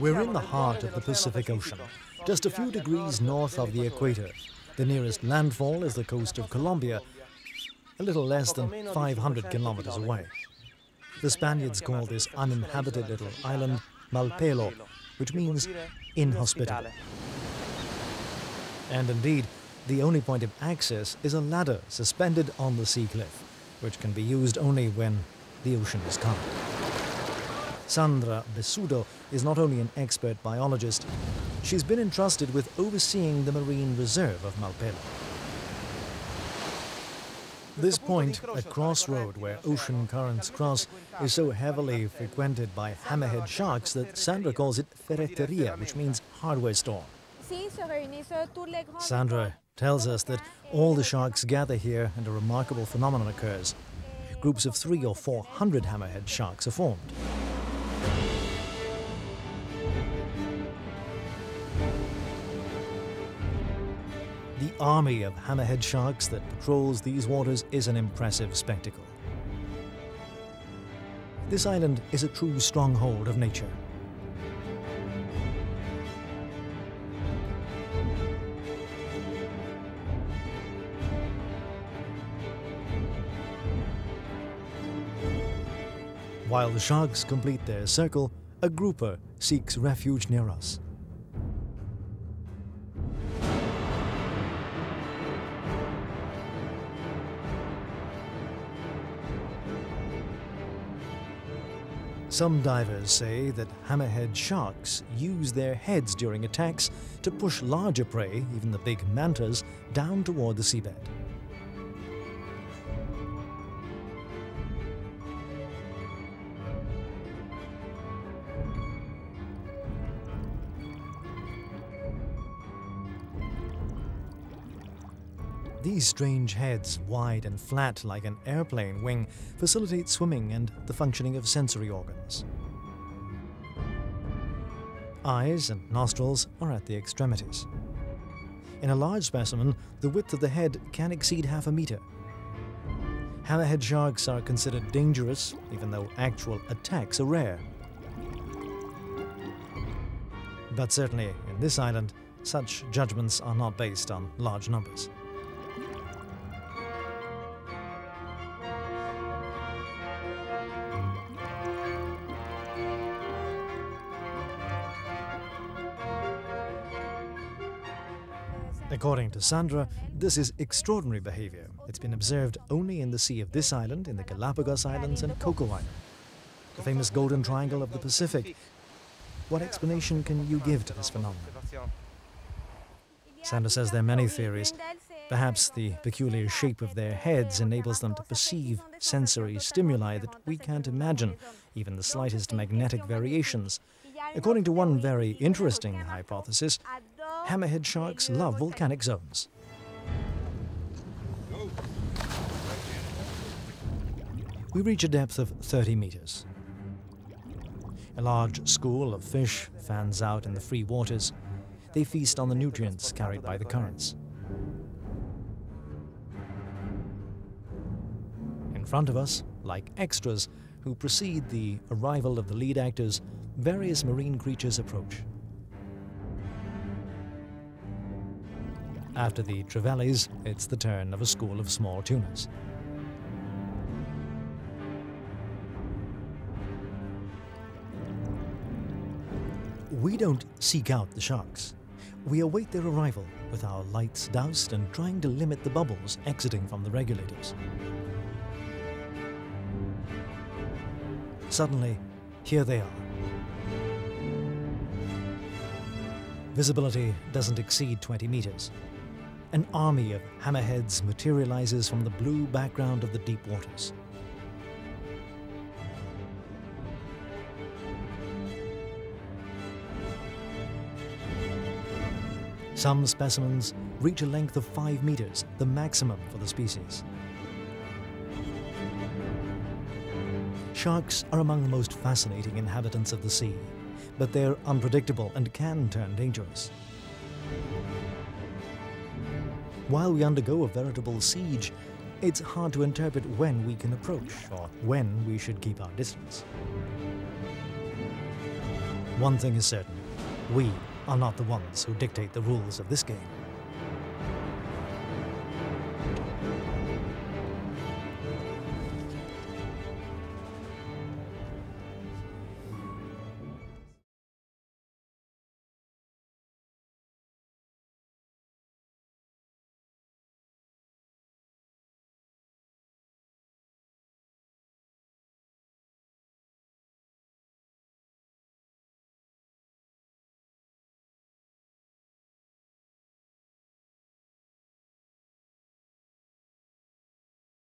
We're in the heart of the Pacific Ocean, just a few degrees north of the equator. The nearest landfall is the coast of Colombia, a little less than 500 kilometers away. The Spaniards call this uninhabited little island Malpelo, which means inhospitable. And indeed, the only point of access is a ladder suspended on the sea cliff, which can be used only when the ocean is calm. Sandra Bessudo is not only an expert biologist, she's been entrusted with overseeing the marine reserve of Malpelo. This point, a crossroad where ocean currents cross, is so heavily frequented by hammerhead sharks that Sandra calls it ferreteria, which means hardware store. Sandra tells us that all the sharks gather here and a remarkable phenomenon occurs. Groups of three or four hundred hammerhead sharks are formed. The army of hammerhead sharks that patrols these waters is an impressive spectacle. This island is a true stronghold of nature. While the sharks complete their circle, a grouper seeks refuge near us. Some divers say that hammerhead sharks use their heads during attacks to push larger prey, even the big mantas, down toward the seabed. These strange heads, wide and flat like an airplane wing, facilitate swimming and the functioning of sensory organs. Eyes and nostrils are at the extremities. In a large specimen, the width of the head can exceed half a meter. Hammerhead sharks are considered dangerous, even though actual attacks are rare. But certainly in this island, such judgments are not based on large numbers. According to Sandra, this is extraordinary behavior. It's been observed only in the sea of this island, in the Galapagos Islands, and Coco Island, the famous Golden Triangle of the Pacific. What explanation can you give to this phenomenon? Sandra says there are many theories. Perhaps the peculiar shape of their heads enables them to perceive sensory stimuli that we can't imagine, even the slightest magnetic variations. According to one very interesting hypothesis, hammerhead sharks love volcanic zones. We reach a depth of 30 meters. A large school of fish fans out in the free waters. They feast on the nutrients carried by the currents. In front of us, like extras who precede the arrival of the lead actors, various marine creatures approach. After the trevallies, it's the turn of a school of small tunas. We don't seek out the sharks. We await their arrival with our lights doused and trying to limit the bubbles exiting from the regulators. Suddenly, here they are. Visibility doesn't exceed 20 meters. An army of hammerheads materializes from the blue background of the deep waters. Some specimens reach a length of 5 meters, the maximum for the species. Sharks are among the most fascinating inhabitants of the sea, but they're unpredictable and can turn dangerous. While we undergo a veritable siege, it's hard to interpret when we can approach or when we should keep our distance. One thing is certain, we are not the ones who dictate the rules of this game.